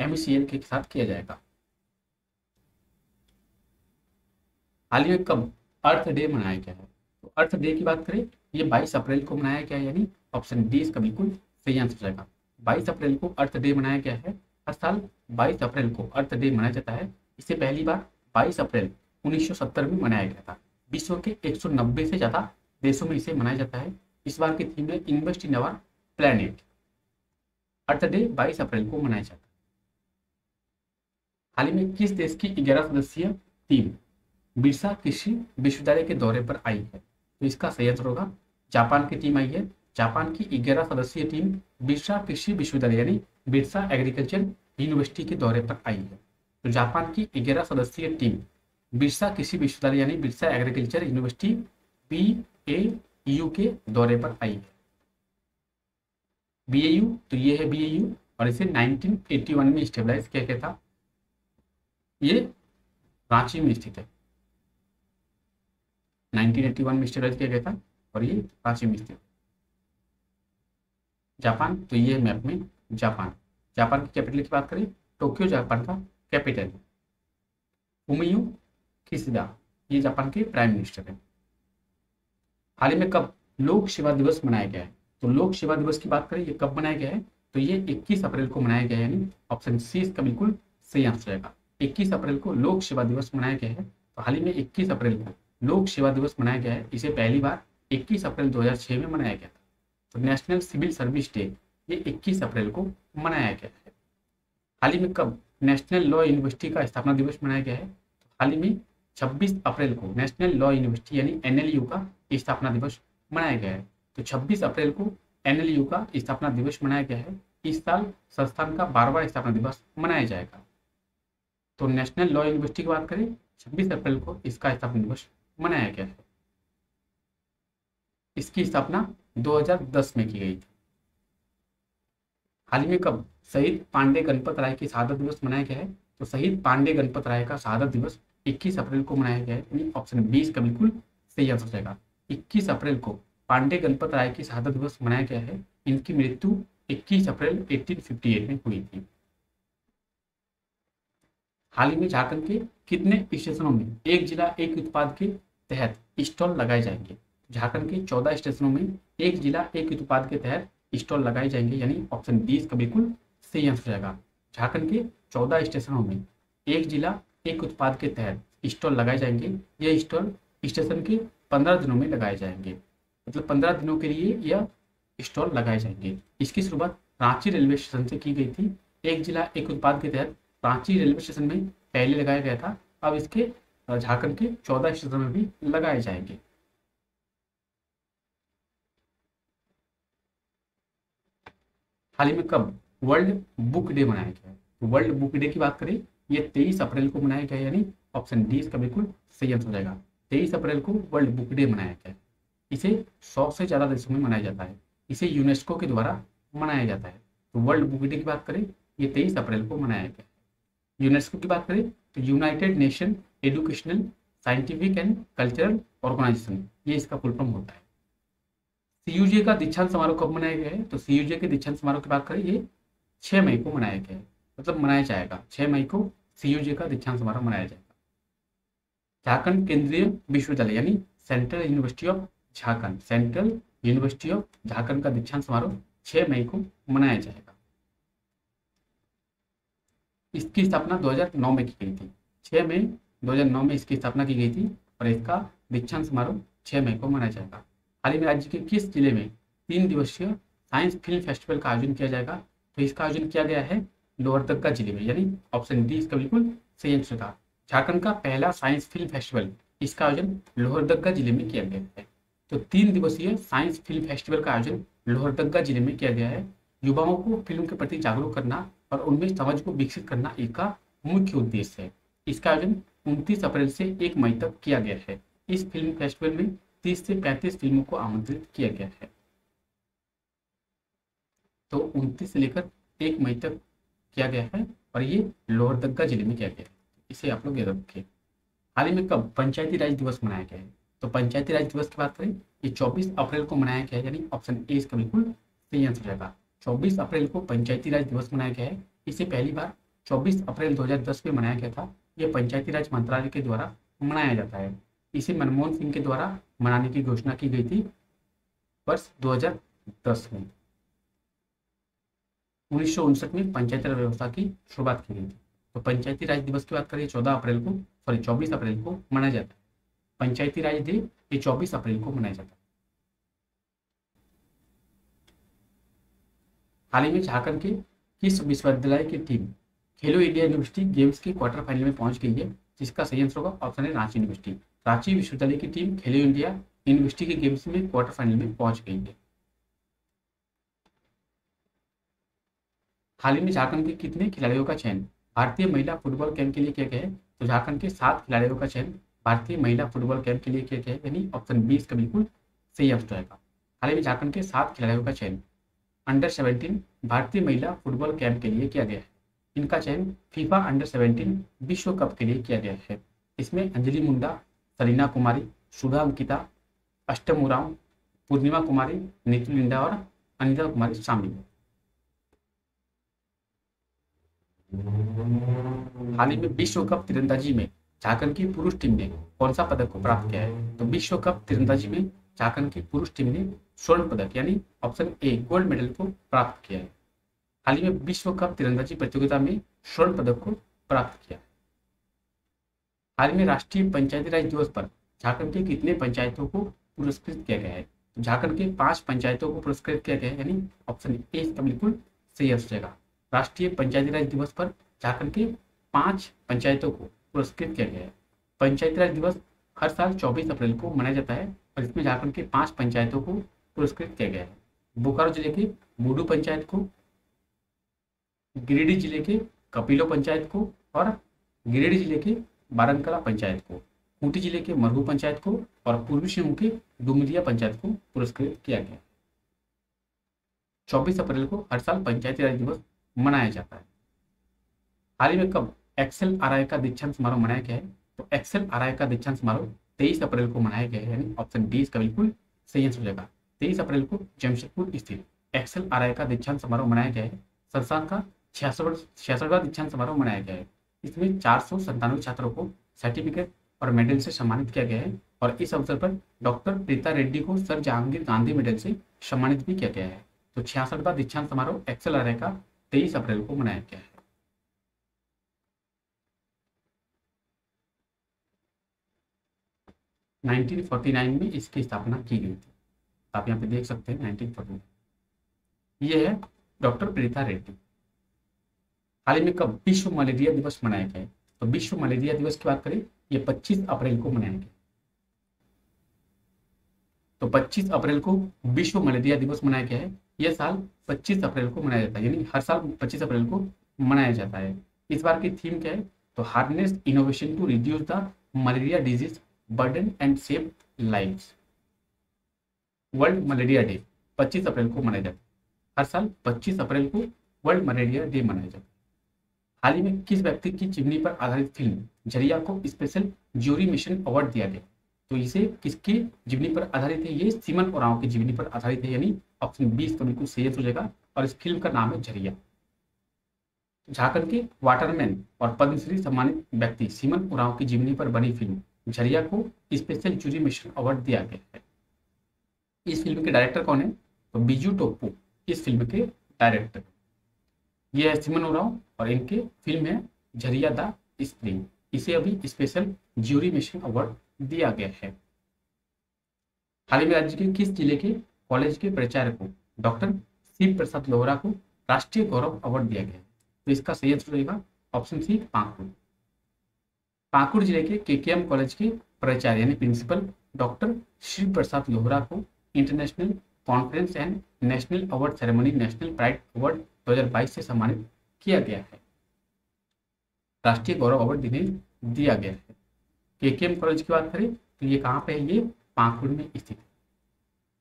एमईसीएल के साथ किया जाएगा। हाल ही में कब अर्थ डे मनाया गया है? तो अर्थ डे की बात करें ये 22 अप्रैल को मनाया गया यानी ऑप्शन डी इसका बिल्कुल सही आंसर जाएगा 22 अप्रैल को अर्थ डे मनाया गया है। हर साल 22 अप्रैल को अर्थ डे मनाया जाता है। इससे पहली बार 22 अप्रैल 1970 में मनाया गया था। विश्व के 190 से ज़्यादा देशों में इसे मनाया जाता है। इस बार की थीम है invest in our planet earth day 22 अप्रैल को मनाया जाता है। हाल ही में किस देश की ग्यारह सदस्यीय टीम बिरसा कृषि विश्वविद्यालय के दौरे पर आई है? तो इसका सही आंसर होगा जापान की टीम आई है। जापान की ग्यारह सदस्यीय टीम बिरसा कृषि विश्वविद्यालय यानी बिरसा एग्रीकल्चर यूनिवर्सिटी के दौरे पर आई है। तो जापान की ग्यारह सदस्यीय टीम बिरसा कृषि विश्वविद्यालय यानी Birsa agriculture university B A U के दौरे पर आई है। बी ए यू तो ये है बी ए यू और इसे 1981 में स्टेबलाइज किया गया था। ये रांची में स्थित है। 1981 में स्टेबलाइज किया गया था। और ये रांची में स्थित जापान तो ये मैप में जापान। जापान की कैपिटल की बात करें, टोक्यो, जापान का कैपिटल। फुमियो किसिदा ये जापान के प्राइम मिनिस्टर है। हाल ही में कब लोक सेवा दिवस मनाया गया है? तो लोक सेवा दिवस की बात करें, ये कब मनाया गया है? तो ये 21 अप्रैल को मनाया गया है, यानी ऑप्शन सी इसका बिल्कुल सही आंसर रहेगा। 21 अप्रैल को लोक सेवा दिवस मनाया गया है। तो हाल ही में 21 अप्रैल को लोक सेवा दिवस मनाया गया है। इसे पहली बार 21 अप्रैल 2006 में मनाया गया था। तो नेशनल सिविल सर्विस डे ये 21 अप्रैल को मनाया गया है। हाल ही में कब नेशनल लॉ यूनिवर्सिटी का स्थापना दिवस मनाया गया है तो हाल ही में 26 अप्रैल को नेशनल लॉ यूनिवर्सिटी यानी एनएलयू का स्थापना दिवस मनाया गया है। तो 26 अप्रैल को एनएलयू का स्थापना दिवस मनाया गया है। इस साल संस्थान का बारहवा स्थापना दिवस मनाया जाएगा। तो नेशनल लॉ यूनिवर्सिटी की बात करें, छब्बीस अप्रैल को इसका स्थापना दिवस मनाया गया है। इसकी स्थापना 2010 में की गई थी। हाल ही में कब शहीद पांडे गणपत राय की शहादत दिवस मनाया गया है तो शहीद पांडे गणपत राय का शहादत दिवस 21 अप्रैल को मनाया गया है ऑप्शन बीस का बिल्कुल सही आंसर जाएगा 21 अप्रैल को पांडे गणपत राय की शहादत दिवस मनाया गया है, इनकी मृत्यु 21 अप्रैल 1858 में हुई थी। हाल ही में झारखंड के कितने स्टेशनों में एक जिला एक उत्पाद के तहत स्टॉल लगाए जाएँगे? झारखंड के चौदह स्टेशनों में एक जिला, एक उत्पाद के तहत स्टॉल लगाए जाएँगे, यानी ऑप्शन बी इसका बिल्कुल सही आंसर जाएगा झारखंड के चौदह स्टेशनों में एक जिला, एक उत्पाद के तहत स्टॉल लगाए जाएँगे। यह स्टॉल स्टेशन के पंद्रह दिनों में लगाए जाएँगे। मतलब पंद्रह दिनों के लिए यह स्टॉल लगाए जाएँगे। इसकी शुरुआत रांची रेलवे स्टेशन से की गई थी। एक जिला, एक उत्पाद के तहत रांची रेलवे स्टेशन में पहले लगाया गया था। अब इसके झारखंड के चौदह स्टेशन में भी लगाए जाएँगे। हाल ही में कब? वर्ल्ड बुक डे मनाया गया है। वर्ल्ड बुक डे की बात करें, ये तेईस अप्रैल को मनाया गया यानी ऑप्शन डी इसका बिल्कुल सही आंसर हो जाएगा। तेईस अप्रैल को वर्ल्ड बुक डे मनाया गया है। इसे सौ से ज़्यादा देशों में मनाया जाता है। इसे यूनेस्को के द्वारा मनाया जाता है। तो वर्ल्ड बुक डे की बात करें, ये तेईस अप्रैल को मनाया गया यूनेस्को की बात करें तो united nation educational, scientific and cultural organisation, ये इसका फुल फॉर्म होता है। सीयूजे का दीक्षांत समारोह कब मनाया गया है? तो सीयूजे के दीक्षांत समारोह की बात करें, ये छह मई को मनाया गया है। मतलब मनाया जाएगा। छह मई को सीयूजे का दीक्षांत समारोह मनाया जाएगा। झारखंड केंद्रीय विश्वविद्यालय, यानी central university of Jharkhand, central university of Jharkhand का दीक्षांत समारोह छह मई को मनाया जाएगा। इसकी स्थापना 2009 में की गई थी। 6 मई 2009 में इसकी स्थापना की गई थी और इसका दीक्षांत समारोह 6 मई को मनाया जाएगा। हाल ही में राज्य के किस ज़िले में तीन दिवसीय साइंस फ़िल्म फेस्टिवल का आयोजन किया जाएगा। तो इसका आयोजन किया गया है लोहरदगा ज़िले में, यानी ऑप्शन डी इसका बिल्कुल सही आंसर था। झारखंड का पहला साइंस फ़िल्म फेस्टिवल, इसका आयोजन लोहरदगा ज़िले में किया गया है। तो तीन दिवसीय साइंस फ़िल्म फेस्टिवल का आयोजन लोहरदगा ज़िले में किया गया है। युवाओं को फ़िल्म के प्रति जागरूक करना और उनमें समझ को विकसित करना इसका मुख्य उद्देश्य है। इसका आयोजन उनतीस अप्रैल से एक मई तक किया गया है। इस फ़िल्म फेस्टिवल में तीस से पैंतीस फ़िल्मों को आमंत्रित किया गया है। तो उनतीस से लेकर एक मई तक किया गया है और ये लोहरदगा ज़िले में किया गया है। इसे आप लोग याद रखें। हाल ही में कब पंचायती राज दिवस मनाया गया है? तो पंचायती राज दिवस की बात करें, ये 24 अप्रैल को मनाया गया है, यानी ऑप्शन ए इसका बिल्कुल सही आंसर रहेगा। 24 अप्रैल को पंचायती राज दिवस मनाया गया है। इसे पहली बार 24 अप्रैल 2010 में मनाया गया था। यह पंचायती राज मंत्रालय के द्वारा मनाया जाता है। इसे मनमोहन सिंह के द्वारा मनाने की घोषणा की गई थी। वर्ष 2010 में उन्नीस में पंचायती राज व्यवस्था की शुरुआत की गई थी। तो पंचायती राज दिवस की बात करें, चौदह अप्रैल को, सॉरी, चौबीस अप्रैल को मनाया जाता है। पंचायती राज डे ये चौबीस अप्रैल को मनाया जाता है। हाल ही में झारखंड के किस विश्वविद्यालय की team Khelo India university games के क्वार्टर फाइनल में पहुँच गई है, जिसका सही आंसर होगा ऑप्शन है रांची यूनिवर्सिटी। रांची विश्वविद्यालय की टीम खेलो इंडिया यूनिवर्सिटी के गेम्स में क्वार्टर फाइनल में पहुँच गई है। हाल ही में झारखंड के कितने खिलाड़ियों का चयन? भारतीय महिला फुटबॉल कैंप के लिए किया गया है। तो झारखंड के सात खिलाड़ियों का चयन भारतीय महिला फुटबॉल कैंप के लिए किया गया है। यानी ऑप्शन बी इसका बिल्कुल सही आंसर रहेगा। हाल ही में झारखंड के सात खिलाड़ियों का चयन अंडर सेवेंटीन भारतीय महिला फुटबॉल कैंप के लिए किया गया है। इनका चयन फीफा अंडर सेवेंटीन विश्व कप के लिए किया गया है। इसमें अंजलि मुंडा सलीना कुमारी, सुधा अंकिता अष्टम उराव पूर्णिमा कुमारी नीतू लिंडा और अनिता कुमारी शामिल हाल ही में विश्व कप तीरंदाजी में झारखंड की पुरुष टीम ने कौन सा पदक को प्राप्त किया है? तो विश्व कप तीरंदाजी में झारखंड की पुरुष टीम ने स्वर्ण पदक, यानी ऑप्शन ए, गोल्ड मेडल को प्राप्त किया है। हाल ही में विश्व कप तीरंदाजी प्रतियोगिता में स्वर्ण पदक को प्राप्त किया हाल ही में राष्ट्रीय पंचायती राज दिवस पर झारखंड के कितने पंचायतों को पुरस्कृत किया गया है? तो झारखंड के पाँच पंचायतों को पुरस्कृत किया गया है यानी ऑप्शन ए इसका बिल्कुल सही आंसर राष्ट्रीय पंचायती राज दिवस पर झारखंड के पाँच पंचायतों को पुरस्कृत किया गया है। पंचायती राज दिवस हर साल 24 अप्रैल को मनाया जाता है और इसमें झारखंड के पाँच पंचायतों को पुरस्कृत किया गया है। बोकारो ज़िले के बूडू पंचायत को गिरिडीह ज़िले के कपिलो पंचायत को और गिरिडीह ज़िले के बारनकला पंचायत को, खूंटी ज़िले के मरहू पंचायत को और पूर्वी सिंहभूम के डुमरिया पंचायत को पुरस्कृत किया गया। 24 अप्रैल को हर साल पंचायती राज दिवस मनाया जाता है। हाल ही में कब एक्सेल आर का दीक्षांत समारोह मनाया गया है तो एक्सेल आर का दीक्षांत समारोह तेईस अप्रैल को मनाया गया है, यानी ऑप्शन डी इसका बिल्कुल सही आंसर हो जाएगा। तेईस अप्रैल को जमशेदपुर स्थित एक्सेल आर का दीक्षांत समारोह मनाया गया है, संस्थान का छियासठ छियासठवा दीक्षांत समारोह मनाया गया है। इसमें चार सौ संतानवे छात्रों को सर्टिफिकेट और मेडल से सम्मानित किया गया है और इस अवसर पर डॉक्टर प्रीता रेड्डी को सर जहांगीर गांधी मेडल से सम्मानित भी किया गया है। तो छियासठवा दीक्षांत समारोह एक्सेल आर का तेईस अप्रैल को मनाया गया है। में इसकी स्थापना की गई थी। आप यहाँ पे देख सकते हैं नाइनटीन फोर्टी नाइन। ये है डॉक्टर प्रीता रेड्डी। हाल ही में कब विश्व मलेरिया दिवस मनाया गया तो विश्व मलेरिया दिवस की बात करें, ये 25 अप्रैल को मनाया गया तो 25 अप्रैल को विश्व मलेरिया दिवस मनाया गया है। यह साल 25 अप्रैल को मनाया जाता है, यानी हर साल 25 अप्रैल को मनाया जाता है। इस बार की थीम क्या है? तो harness innovation to reduce the malaria disease burden and save life world malaria day 25 अप्रैल को मनाया जाता है। हर साल 25 अप्रैल को वर्ल्ड मलेरिया डे मनाया जाता है। हाल ही में किस व्यक्ति की चिमनी पर आधारित फ़िल्म झरिया को स्पेशल ज्यूरी मिशन अवार्ड दिया गया? तो इसे किसकी जीवनी पर आधारित है? ये सीमन ओराव की जीवनी पर आधारित है, यानी ऑप्शन बी इसका बिल्कुल सही हो जाएगा और इस फ़िल्म का नाम है झरिया झारखंड के वाटरमैन और पद्मश्री सम्मानित व्यक्ति सीमन उराव की जीवनी पर बनी फ़िल्म झरिया को स्पेशल जूरी मिशन अवार्ड दिया गया है। इस फ़िल्म के डायरेक्टर कौन है? तो बिजू टोप्पू, इस फ़िल्म के डायरेक्टर ये है सिमन उराव और इनके फ़िल्म है झरिया द स्प्रिंग। इसे अभी स्पेशल ज्यूरी मिशन अवार्ड दिया गया है। हाल ही में राज्य के किस ज़िले के कॉलेज के प्राचार्य को डॉक्टर शिव प्रसाद लोहरा को राष्ट्रीय गौरव अवार्ड दिया गया तो इसका सही आंसर रहेगा ऑप्शन सी पाकुड़। पाकुड़ ज़िले के केकेएम कॉलेज के प्राचार्य यानी प्रिंसिपल डॉक्टर शिव प्रसाद लोहरा को international conference and national award ceremony national pride award 2022 से सम्मानित किया गया है। राष्ट्रीय गौरव अवार्ड इन्हें दिया गया है। केकेएम कॉलेज की बात करें तो ये कहाँ पे है? ये पाकुड़ में स्थित है।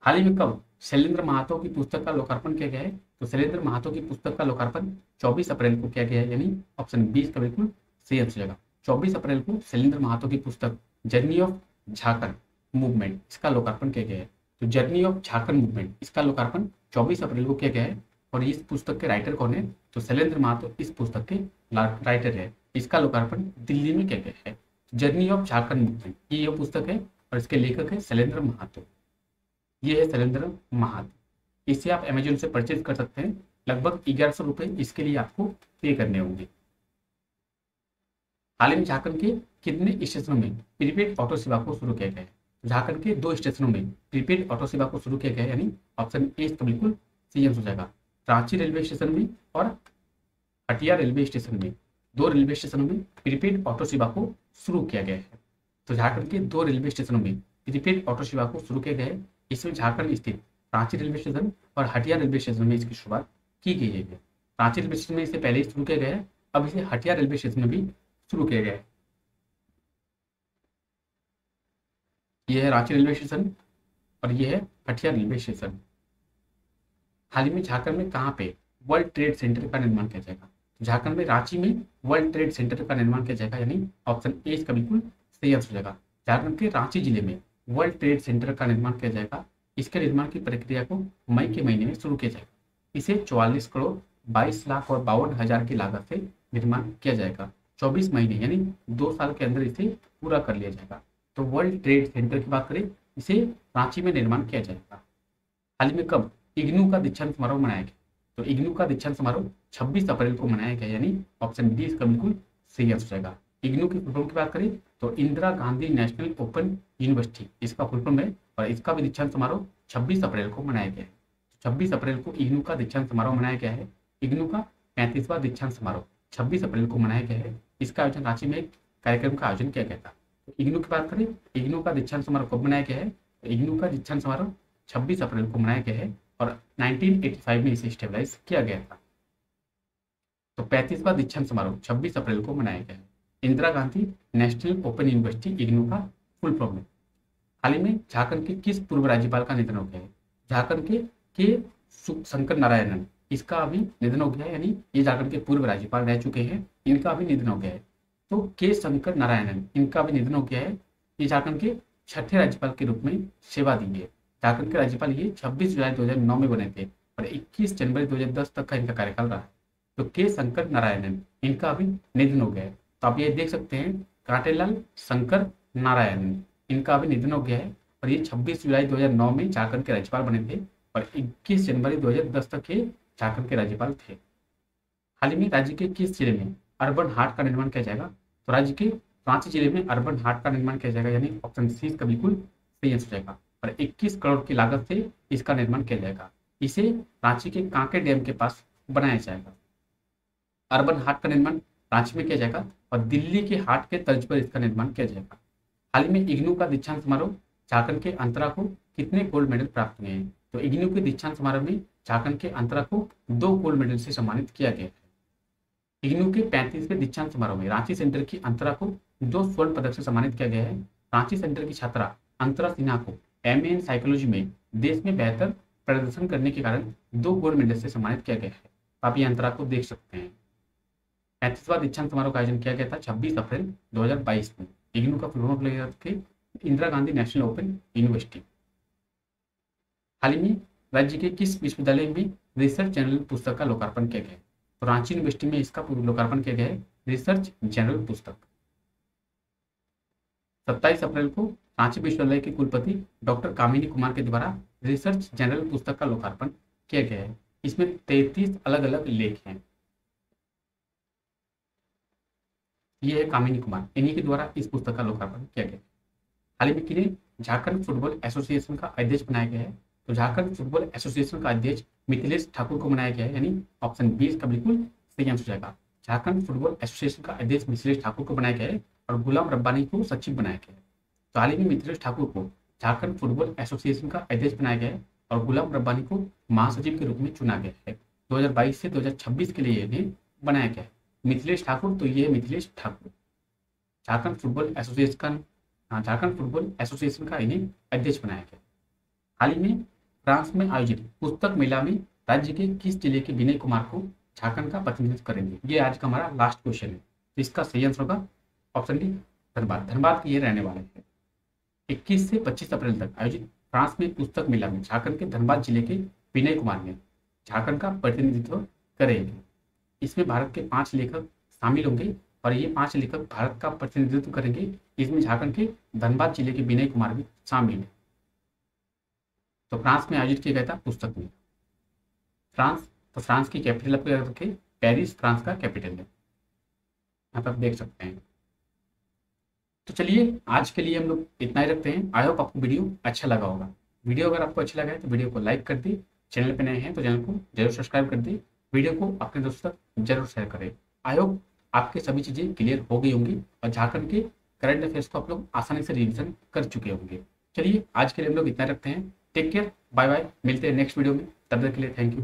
हाल ही में कब शैलेंद्र महातो की पुस्तक का लोकार्पण किया गया है तो शैलेंद्र महातो की पुस्तक का लोकार्पण 24 अप्रैल को किया गया है, यानी ऑप्शन बी का बिल्कुल सही आंसर जाएगा 24 अप्रैल को शैलेंद्र महातो की पुस्तक जर्नी ऑफ़ झारखंड मूवमेंट इसका लोकार्पण किया गया है। तो जर्नी ऑफ़ झारखंड मूवमेंट इसका लोकार्पण 24 अप्रैल को किया गया है और इस पुस्तक के राइटर कौन है? तो शैलेंद्र महातो इस पुस्तक के राइटर है। इसका लोकार्पण दिल्ली में किया गया है। जर्नी ऑफ़ झारखंड मूवमेंट ये यह पुस्तक है और इसके लेखक है शैलेंद्र महातो ये है शैलेंद्र महातो इसे आप अमेजोन से परचेज कर सकते हैं। लगभग ग्यारह सौ रुपए इसके लिए आपको पे करने होंगे। हाल ही में झारखंड के कितने स्टेशनों में प्रीपेड ऑटो सेवा को शुरू किया गया है? झारखंड के दो स्टेशनों में प्रीपेड ऑटो सेवा को शुरू किया गया है, यानी ऑप्शन ए इसका बिल्कुल आंसर हो जाएगा। रांची रेलवे स्टेशन भी और हटिया रेलवे स्टेशन भी। दो रेलवे स्टेशनों में प्रीपेड ऑटो सेवा को शुरू किया गया है। तो झारखंड के दो रेलवे स्टेशनों में प्रीपेड ऑटो सेवा को शुरू किया गया है। इसमें झारखंड स्थित रांची रेलवे स्टेशन और हटिया रेलवे स्टेशन में इसकी शुरुआत की गई है। रांची रेलवे स्टेशन में इसे पहले ही शुरू किया गया है। अब इसे हटिया रेलवे स्टेशन में भी शुरू किया गया है। यह है रांची रेलवे स्टेशन और यह है हटिया रेलवे स्टेशन। हाल ही में झारखंड में कहाँ पे वर्ल्ड ट्रेड सेंटर का निर्माण किया जाएगा? झारखंड में रांची में वर्ल्ड ट्रेड सेंटर का निर्माण किया जाएगा, यानी ऑप्शन ए इसका बिल्कुल सही आंसर हो जाएगा। झारखंड के रांची ज़िले में वर्ल्ड ट्रेड सेंटर का निर्माण किया जाएगा। इसके निर्माण की प्रक्रिया को मई के महीने में शुरू किया जाएगा। इसे चौवालीस करोड़ बाईस लाख और बावन हज़ार की लागत से निर्माण किया जाएगा। चौबीस महीने, यानी दो साल के अंदर इसे पूरा कर लिया जाएगा। तो वर्ल्ड ट्रेड सेंटर की बात करें, इसे रांची में निर्माण किया जाएगा। हाल ही में कब? इग्नू का दीक्षांत समारोह मनाया गया। तो इग्नू का दीक्षांत समारोह 26 अप्रैल को मनाया गया, यानी ऑप्शन बी इसका बिल्कुल सही आंसर जाएगा इग्नू की फुल की बात करें तो Indira Gandhi national open university, इसका फुल फॉर्म है और इसका भी दीक्षांत समारोह 26 अप्रैल को मनाया गया है। छब्बीस अप्रैल को इग्नू का दीक्षांत समारोह मनाया गया है। इग्नू का पैंतीसवा दीक्षांत समारोह छब्बीस अप्रैल को मनाया गया है। इसका आयोजन रांची में कार्यक्रम का आयोजन किया गया था। तो इग्नू की बात करें, इग्नू का दीक्षांत समारोह कब मनाया गया है? तो इग्नू का दीक्षांत समारोह छब्बीस अप्रैल को मनाया गया है। और 1985 में इसे स्टेबलाइज किया गया था। तो पैंतीसवा दीक्षांत समारोह 26 अप्रैल को मनाया गया। Indira Gandhi national open university, IGNOU का फुल है। हाल ही में झारखंड के किस पूर्व राज्यपाल का निधन हो गया है? झारखंड के के शंकर नारायणन, इसका अभी निधन हो गया है, यानी ये झारखंड के पूर्व राज्यपाल रह चुके हैं, इनका अभी निधन हो गया है। तो के शंकर नारायणन, इनका भी निधन हो गया है, ये झारखंड के छठे राज्यपाल के रूप में सेवा दी है झारखंड के राज्यपाल ये 26 जुलाई 2009 में बने थे और 21 जनवरी 2010 तक का इनका कार्यकाल रहा। तो के शंकर नारायणन, इनका अभी निधन हो गया है। तो आप ये देख सकते हैं, कांटेलाल शंकर नारायणन, इनका अभी निधन हो गया है और ये 26 जुलाई 2009 में झारखंड के राज्यपाल बने थे और 21 जनवरी 2010 तक ये झारखंड के राज्यपाल थे। हाल ही में राज्य के किस ज़िले में अर्बन हार्ट का निर्माण किया जाएगा? तो राज्य के रांची ज़िले में अर्बन हार्ट का निर्माण किया जाएगा, यानी ऑप्शन सी का बिल्कुल सही आंसर जाएगा और 21 करोड़ की लागत से इसका निर्माण किया जाएगा। इसे रांची के कांके डैम के पास बनाया जाएगा। अर्बन हाट का निर्माण रांची में किया जाएगा और दिल्ली के हाट के तर्ज पर इसका निर्माण किया जाएगा। हाल ही में इग्नू का दीक्षांत समारोह झारखंड के अंतरा को कितने गोल्ड मेडल प्राप्त हुए हैं? तो इग्नू के दीक्षांत समारोह में झारखंड के अंतरा को दो गोल्ड मेडल से सम्मानित किया गया है। इग्नू के पैंतीसवें दीक्षांत समारोह में रांची सेंटर की अंतरा को दो स्वर्ण पदक से सम्मानित किया गया है। रांची सेंटर की छात्रा अंतरा सिन्हा को एम इन साइकोलॉजी में देश में बेहतर प्रदर्शन करने के कारण दो गोल्ड मेडल से सम्मानित किया गया है। आप ये अंतरा को देख सकते हैं। पैंतीसवा दीक्षांत समारोह का आयोजन किया गया था 26 अप्रैल 2022 में इग्नू का। फुल थे Indira Gandhi national open university. हाल ही में राज्य के किस विश्वविद्यालय में रिसर्च जनरल पुस्तक का लोकार्पण किया गया तो रांची यूनिवर्सिटी में इसका लोकार्पण किया गया है रिसर्च जनरल पुस्तक। सत्ताईस अप्रैल को रांची विश्वविद्यालय के कुलपति डॉक्टर कामिनी कुमार के द्वारा रिसर्च जनरल पुस्तक का लोकार्पण किया गया है। इसमें तैतीस अलग अलग लेख हैं। ये है कामिनी कुमार। इन्हीं के द्वारा इस पुस्तक का लोकार्पण किया गया। हाल ही में झारखंड फुटबॉल एसोसिएशन का अध्यक्ष बनाया गया है। तो झारखंड फुटबॉल एसोसिएशन का अध्यक्ष मिथिलेश ठाकुर को बनाया गया है। यानी ऑप्शन बी इसका बिल्कुल सही आंसर जाएगा। झारखंड फुटबॉल एसोसिएशन का अध्यक्ष मिथिलेश ठाकुर को बनाया गया है। और गुलाम रब्बानी को सचिव बनाया गया। तो हाल ही में मिथिलेश ठाकुर को झारखंड फुटबॉल एसोसिएशन का अध्यक्ष बनाया गया है और गुलाम रब्बानी को महासचिव के रूप में चुना गया है। 2022 से 2026 के लिए इन्हें बनाया गया। मिथिलेश ठाकुर तो ये मिथिलेश ठाकुर। झारखंड फुटबॉल एसोसिएशन का, झारखंड फुटबॉल एसोसिएशन का इन्हें अध्यक्ष बनाया गया। हाल ही में फ्रांस में आयोजित पुस्तक मेला में राज्य के किस ज़िले के विनय कुमार को झारखंड का प्रतिनिधित्व करेंगे? ये आज का हमारा लास्ट क्वेश्चन है। तो इसका सही आंसर होगा ऑप्शन डी धनबाद। धनबाद के ये रहने वाले हैं। इक्कीस से पच्चीस अप्रैल तक आयोजित फ्रांस में पुस्तक मेला में झारखंड के धनबाद ज़िले के विनय कुमार ने झारखंड का प्रतिनिधित्व करेंगे। इसमें भारत के पाँच लेखक शामिल होंगे और ये पाँच लेखक भारत का प्रतिनिधित्व करेंगे। इसमें झारखंड के धनबाद ज़िले के विनय कुमार भी शामिल है। तो फ्रांस में आयोजित किया गया था पुस्तक मेला। फ्रांस तो फ्रांस की कैपिटल पेरिस, फ्रांस का कैपिटल है। आप देख सकते हैं। तो चलिए, आज के लिए हम लोग इतना ही रखते हैं। आई होप आपको वीडियो अच्छा लगा होगा। वीडियो अगर आपको अच्छा लगा है तो वीडियो को लाइक कर दी चैनल पर नए हैं तो चैनल को ज़रूर सब्सक्राइब कर दी वीडियो को अपने दोस्तों तक ज़रूर शेयर करें। आई होप आपके सभी चीज़ें क्लियर हो गई होंगी और झारखंड के करंट अफेयर्स को आप लोग आसानी से रिविजन कर चुके होंगे। चलिए, आज के लिए हम लोग इतना रखते हैं। टेक केयर बाय बाय मिलते हैं नेक्स्ट वीडियो में। तब तक के लिए थैंक यू